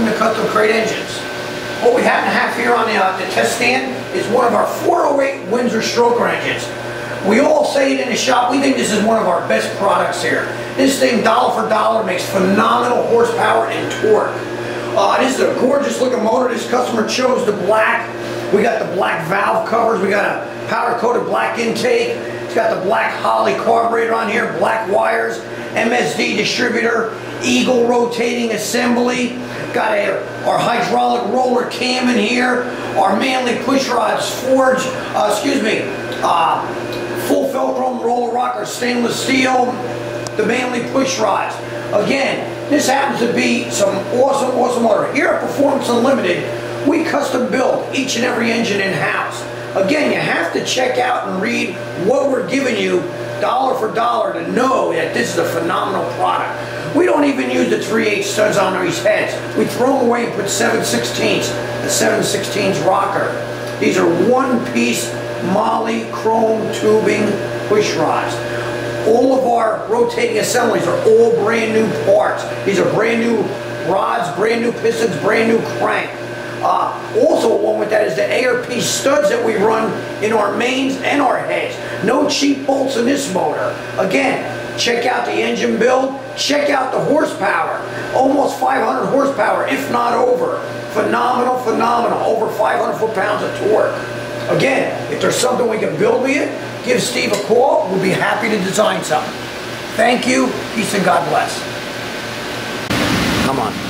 welcome to Custom Crate Engines. What we happen to have here on the, uh, the test stand is one of our 408 Windsor stroker engines. We all say it in the shop, we think this is one of our best products here. This thing, dollar for dollar, makes phenomenal horsepower and torque. Uh, this is a gorgeous looking motor. This customer chose the black. We got the black valve covers. We got a powder coated black intake. It's got the black Holley carburetor on here, black wires, MSD distributor, Eagle rotating assembly. Got a, our hydraulic roller cam in here. Our Manley push rods forged, uh, excuse me, uh, full Velcro roller rocker stainless steel. The Manley push rods. Again, this happens to be some awesome, awesome motor. Here at Proformance Unlimited, we custom build each and every engine in-house. Again, you have to check out and read what we're giving you dollar for dollar to know that this is a phenomenal product. We don't even use the 3 8 studs on these heads. We throw them away and put 7 16ths, the 7 16ths rocker. These are one-piece moly chrome tubing push rods. All of our rotating assemblies are all brand new parts. These are brand new rods, brand new pistons, brand new crank. Uh, also along with that is the ARP studs that we run in our mains and our heads. No cheap bolts in this motor. Again, check out the engine build, Check out the horsepower, almost 500 horsepower, if not over. Phenomenal, phenomenal, over 500 foot-pounds of torque. Again, if there's something we can build with it, give Steve a call. We'll be happy to design something. Thank you. Peace and God bless. Come on.